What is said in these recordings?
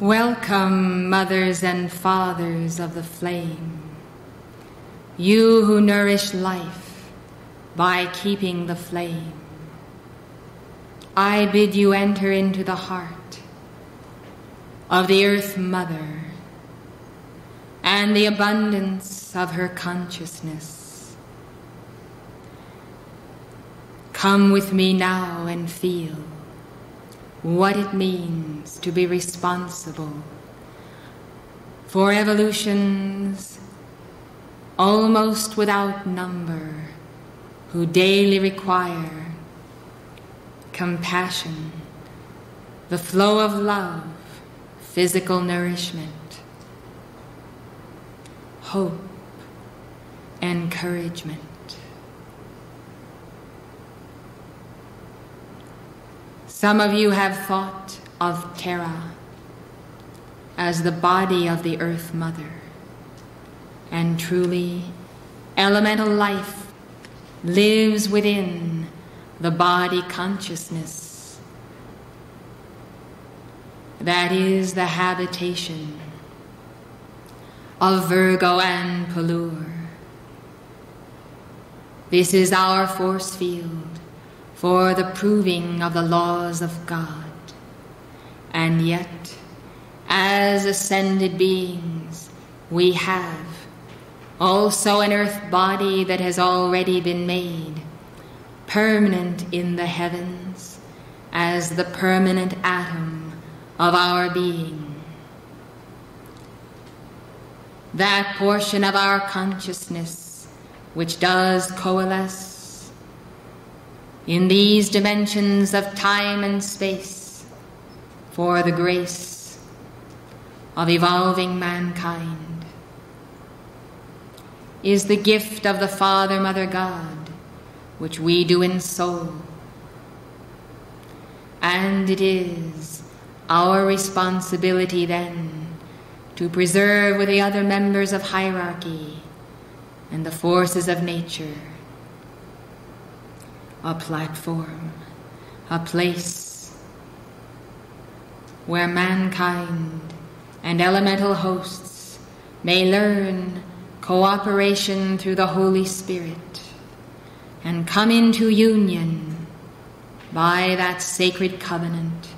Welcome, mothers and fathers of the flame, you who nourish life by keeping the flame. I bid you enter into the heart of the Earth Mother and the abundance of her consciousness. Come with me now and feel what it means to be responsible for evolutions almost without number who daily require compassion, the flow of love, physical nourishment, hope, encouragement. Some of you have thought of Terra as the body of the Earth Mother. And truly, elemental life lives within the body consciousness. That is the habitation of Virgo and Pelleur. This is our force field for the proving of the laws of God. And yet, as ascended beings, we have also an earth body that has already been made permanent in the heavens as the permanent atom of our being. That portion of our consciousness which does coalesce in these dimensions of time and space for the grace of evolving mankind is the gift of the Father, Mother God, which we do in soul. And it is our responsibility then to preserve with the other members of hierarchy and the forces of nature a platform, a place where mankind and elemental hosts may learn cooperation through the Holy Spirit and come into union by that sacred covenant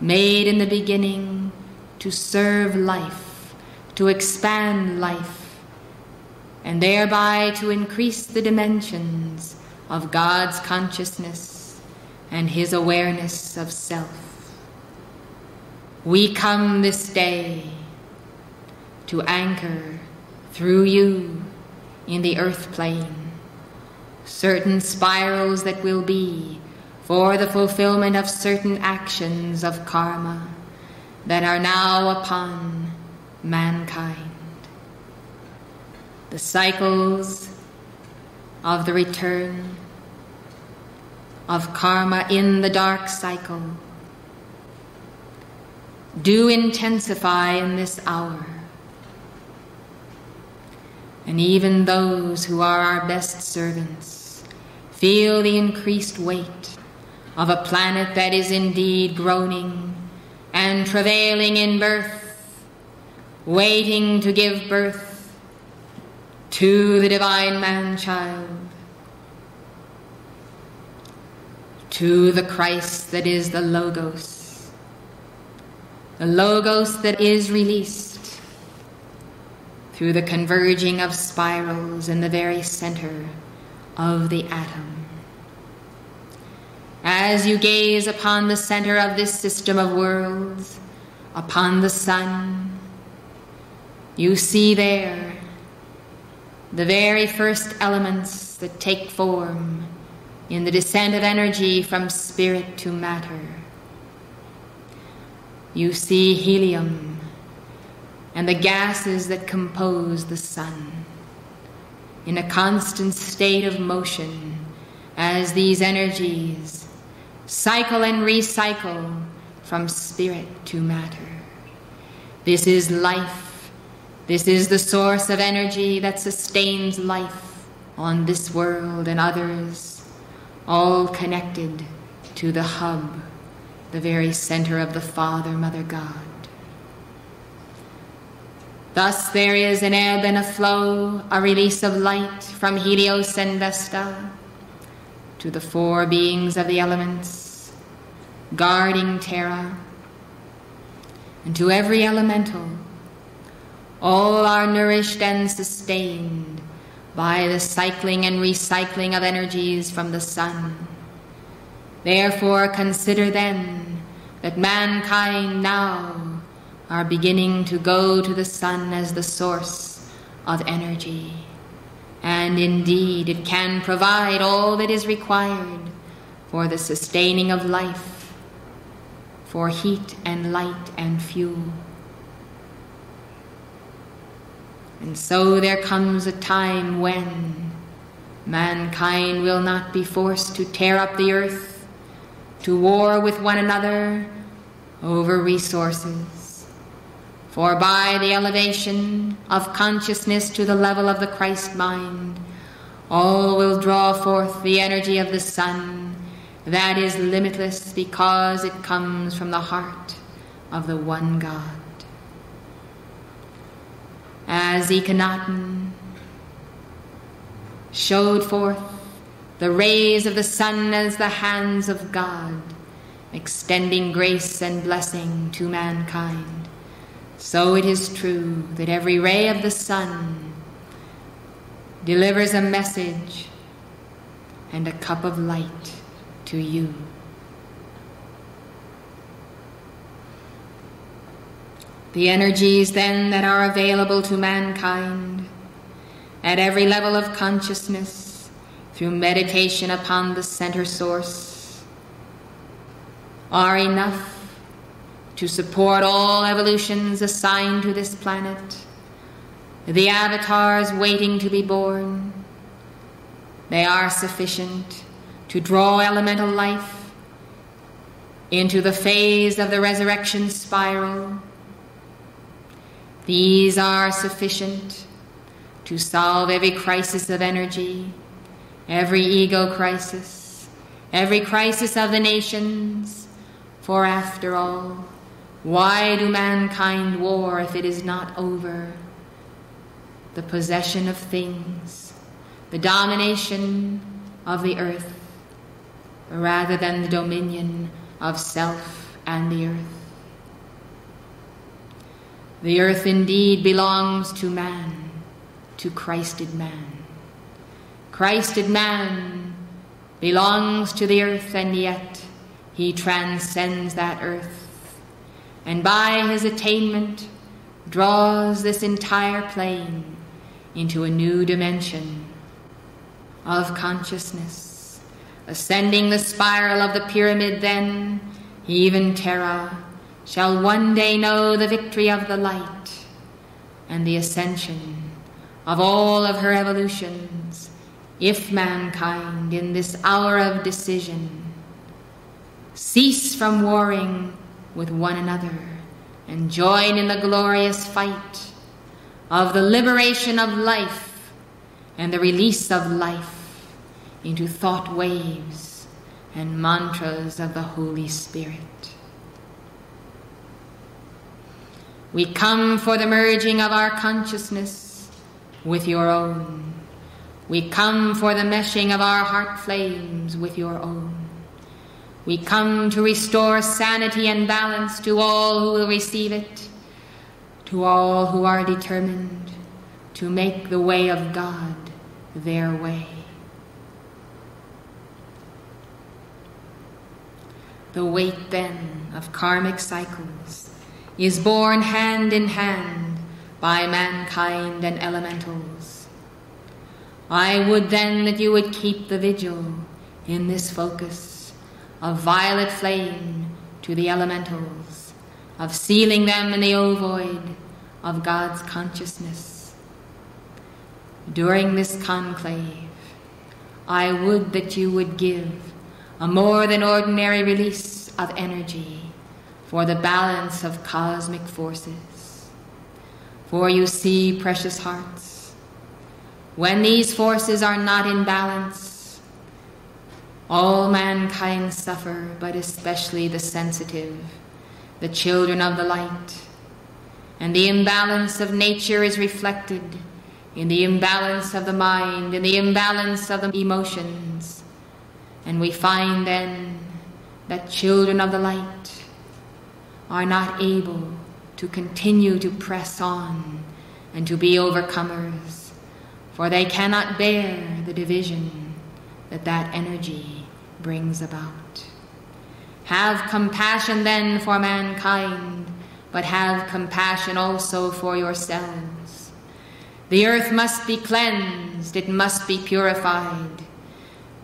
made in the beginning to serve life, to expand life, and thereby to increase the dimensions of God's consciousness and his awareness of self. We come this day to anchor through you in the earth plane certain spirals that will be for the fulfillment of certain actions of karma that are now upon mankind. The cycles of the return of karma in the dark cycle do intensify in this hour. And even those who are our best servants feel the increased weight of a planet that is indeed groaning and travailing in birth, waiting to give birth to the divine man child, to the Christ that is the Logos, the Logos that is released through the converging of spirals in the very center of the atom. As you gaze upon the center of this system of worlds, upon the sun, you see there the very first elements that take form in the descent of energy from spirit to matter. You see helium and the gases that compose the sun in a constant state of motion as these energies cycle and recycle from spirit to matter. This is life this is the source of energy that sustains life on this world and others, all connected to the hub, the very center of the Father, Mother God. Thus there is an ebb and a flow, a release of light from Helios and Vesta to the four beings of the elements, guarding Terra, and to every elemental. All are nourished and sustained by the cycling and recycling of energies from the sun. Therefore, consider then that mankind now are beginning to go to the sun as the source of energy. And indeed, it can provide all that is required for the sustaining of life, for heat and light and fuel. And so there comes a time when mankind will not be forced to tear up the earth, to war with one another over resources for by the elevation of consciousness to the level of the Christ mind, all will draw forth the energy of the sun that is limitless because it comes from the heart of the one God. As Akhenaten showed forth the rays of the sun as the hands of God, extending grace and blessing to mankind so it is true that every ray of the sun delivers a message and a cup of light to you. The energies then that are available to mankind at every level of consciousness through meditation upon the center source are enough to support all evolutions assigned to this planet, the avatars waiting to be born. They are sufficient to draw elemental life into the phase of the resurrection spiral. These are sufficient to solve every crisis of energy, every ego crisis, every crisis of the nations, for after all, why do mankind war if it is not over the possession of things, the domination of the earth, rather than the dominion of self and the earth? The earth indeed belongs to man, to Christed man. Christed man belongs to the earth, and yet he transcends that earth and by his attainment draws this entire plane into a new dimension of consciousness. Ascending the spiral of the pyramid, then, even Terra shall one day know the victory of the light and the ascension of all of her evolutions, if mankind in this hour of decision cease from warring with one another and join in the glorious fight of the liberation of life and the release of life into thought waves and mantras of the Holy Spirit. We come for the merging of our consciousness with your own. We come for the meshing of our heart flames with your own. We come to restore sanity and balance to all who will receive it, to all who are determined to make the way of God their way. The weight then of karmic cycles is borne hand in hand by mankind and elementals. I would then that you would keep the vigil in this focus of violet flame to the elementals, of sealing them in the ovoid of God's consciousness. During this conclave, I would that you would give a more than ordinary release of energy for the balance of cosmic forces. For you see, precious hearts, when these forces are not in balance, all mankind suffer, but especially the sensitive, the children of the light. And the imbalance of nature is reflected in the imbalance of the mind, in the imbalance of the emotions. And we find then that children of the light are not able to continue to press on and to be overcomers, for they cannot bear the division that that energy brings about. Have compassion then for mankind, but have compassion also for yourselves. The earth must be cleansed, it must be purified,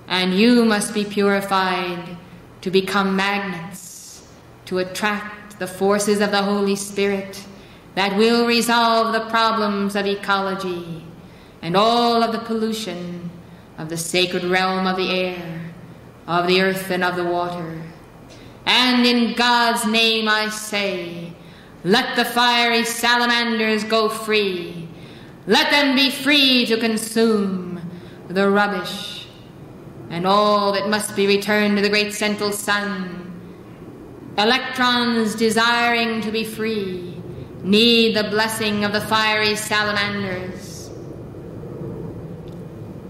and you must be purified to become magnets, to attract the forces of the Holy Spirit that will resolve the problems of ecology and all of the pollution of the sacred realm of the air, of the earth, and of the water. And in God's name I say, let the fiery salamanders go free. Let them be free to consume the rubbish and all that must be returned to the great central sun. Electrons desiring to be free need the blessing of the fiery salamanders.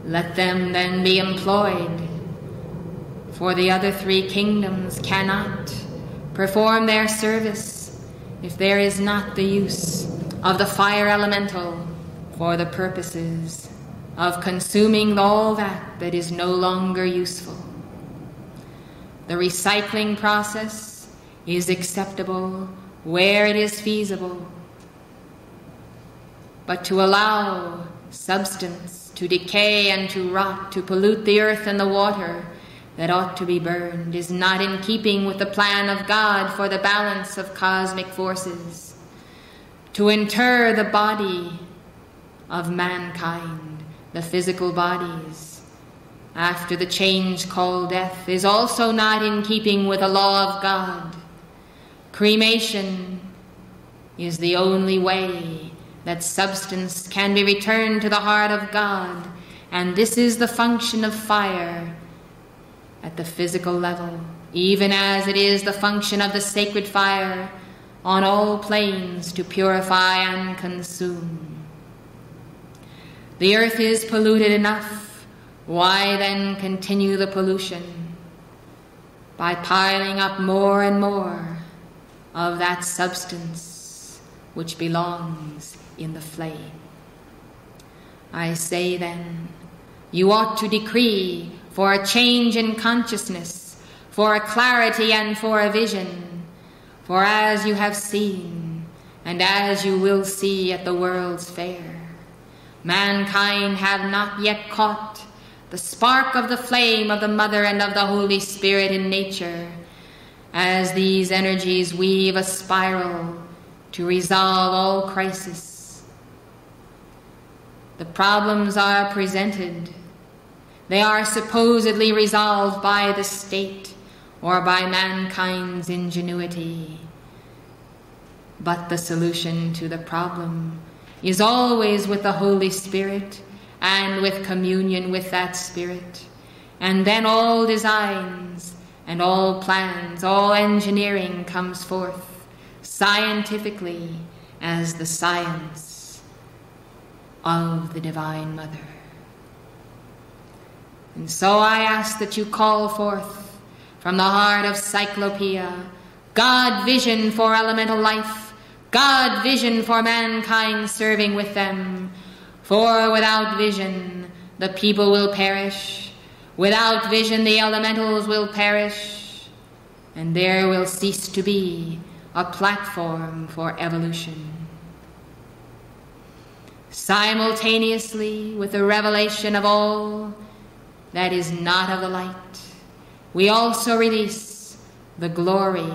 Let them then be employed, for the other three kingdoms cannot perform their service if there is not the use of the fire elemental for the purposes of consuming all that that is no longer useful. The recycling process is acceptable where it is feasible. But to allow substance to decay and to rot, to pollute the earth and the water that ought to be burned, is not in keeping with the plan of God for the balance of cosmic forces. To inter the body of mankind, the physical bodies, after the change called death, is also not in keeping with the law of God Cremation is the only way that substance can be returned to the heart of God, and this is the function of fire at the physical level, even as it is the function of the sacred fire on all planes to purify and consume. The earth is polluted enough. Why then continue the pollution? By piling up more and more of that substance which belongs in the flame. I say then, you ought to decree for a change in consciousness, for a clarity and for a vision, for as you have seen, and as you will see at the world's fair, mankind have not yet caught the spark of the flame of the Mother and of the Holy Spirit in nature as these energies weave a spiral to resolve all crisis. The problems are presented. They are supposedly resolved by the state or by mankind's ingenuity. But the solution to the problem is always with the Holy Spirit and with communion with that Spirit. And then all designs and all plans, all engineering comes forth scientifically as the science of the Divine Mother. And so I ask that you call forth from the heart of Cyclopea God vision for elemental life, God vision for mankind serving with them. For without vision, the people will perish Without vision, the elementals will perish, and there will cease to be a platform for evolution. Simultaneously with the revelation of all that is not of the light, we also release the glory,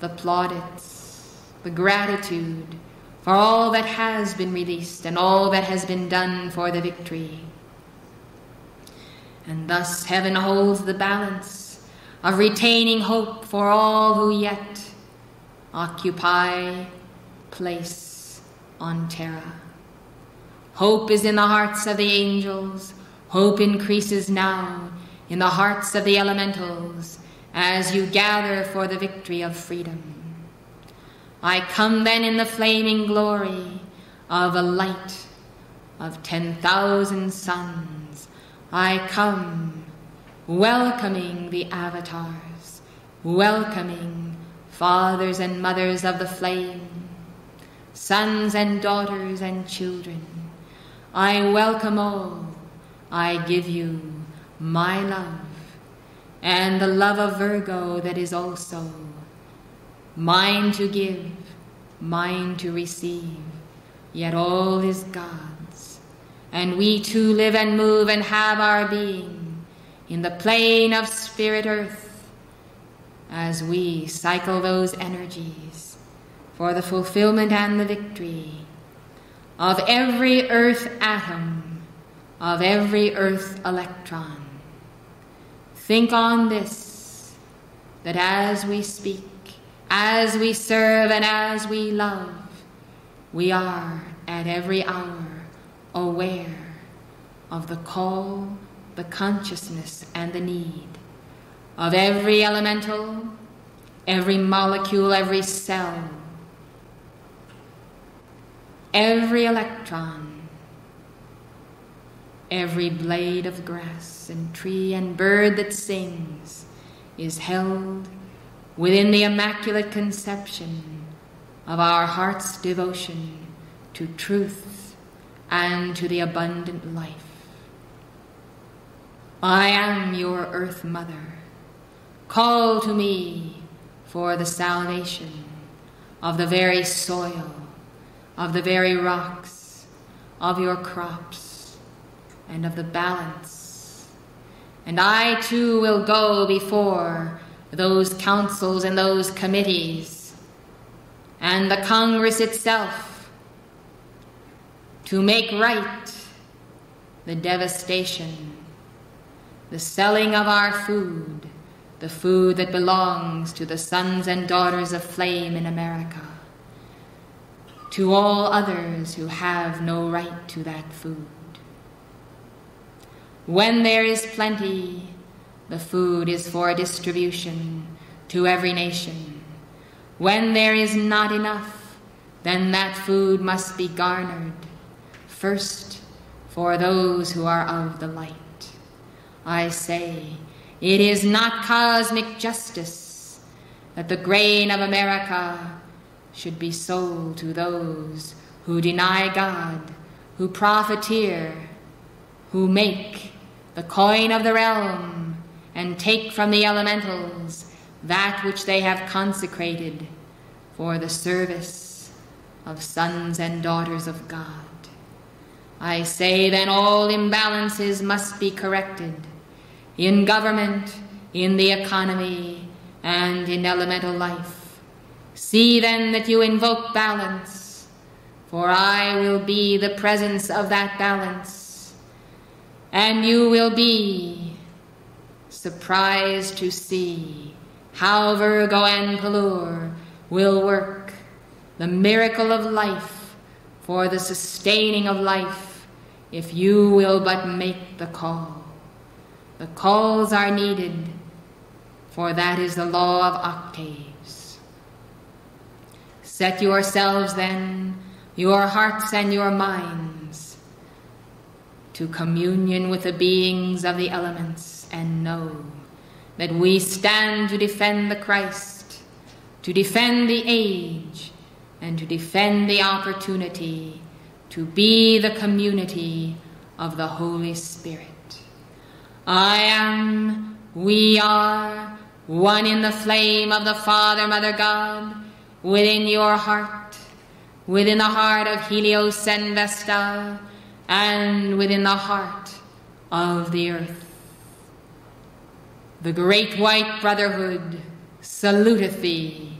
the plaudits, the gratitude for all that has been released and all that has been done for the victory. And thus heaven holds the balance of retaining hope for all who yet occupy place on terra. Hope is in the hearts of the angels. Hope increases now in the hearts of the elementals as you gather for the victory of freedom. I come then in the flaming glory of a light of ten thousand suns. I come welcoming the avatars, welcoming fathers and mothers of the flame, sons and daughters and children. I welcome all. I give you my love and the love of Virgo that is also mine to give, mine to receive, yet all is God's. And we too live and move and have our being in the plane of spirit earth as we cycle those energies for the fulfillment and the victory of every earth atom, of every earth electron. Think on this, that as we speak, as we serve, and as we love, we are at every hour aware of the call, the consciousness, and the need of every elemental, every molecule, every cell, every electron, every blade of grass and tree and bird that sings is held within the immaculate conception of our heart's devotion to truth and to the abundant life. I am your earth mother. Call to me for the salvation of the very soil, of the very rocks, of your crops, and of the balance. And I too will go before those councils and those committees and the Congress itself to make right the devastation, the selling of our food, the food that belongs to the sons and daughters of flame in America, to all others who have no right to that food. When there is plenty, the food is for distribution to every nation. When there is not enough, then that food must be garnered, first for those who are of the light. I say, it is not cosmic justice that the grain of America should be sold to those who deny God, who profiteer, who make the coin of the realm and take from the elementals that which they have consecrated for the service of sons and daughters of God. I say then all imbalances must be corrected in government, in the economy, and in elemental life. See then that you invoke balance, for I will be the presence of that balance, and you will be surprised to see how Virgo and Pelleur will work the miracle of life for the sustaining of life if you will but make the call. The calls are needed, for that is the law of octaves. Set yourselves then, your hearts and your minds, to communion with the beings of the elements and know that we stand to defend the Christ, to defend the age, and to defend the opportunity to be the community of the Holy Spirit. I am, we are, one in the flame of the Father, Mother God, within your heart, within the heart of Helios and Vesta, and within the heart of the earth. The great white brotherhood saluteth thee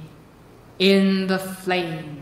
in the flame.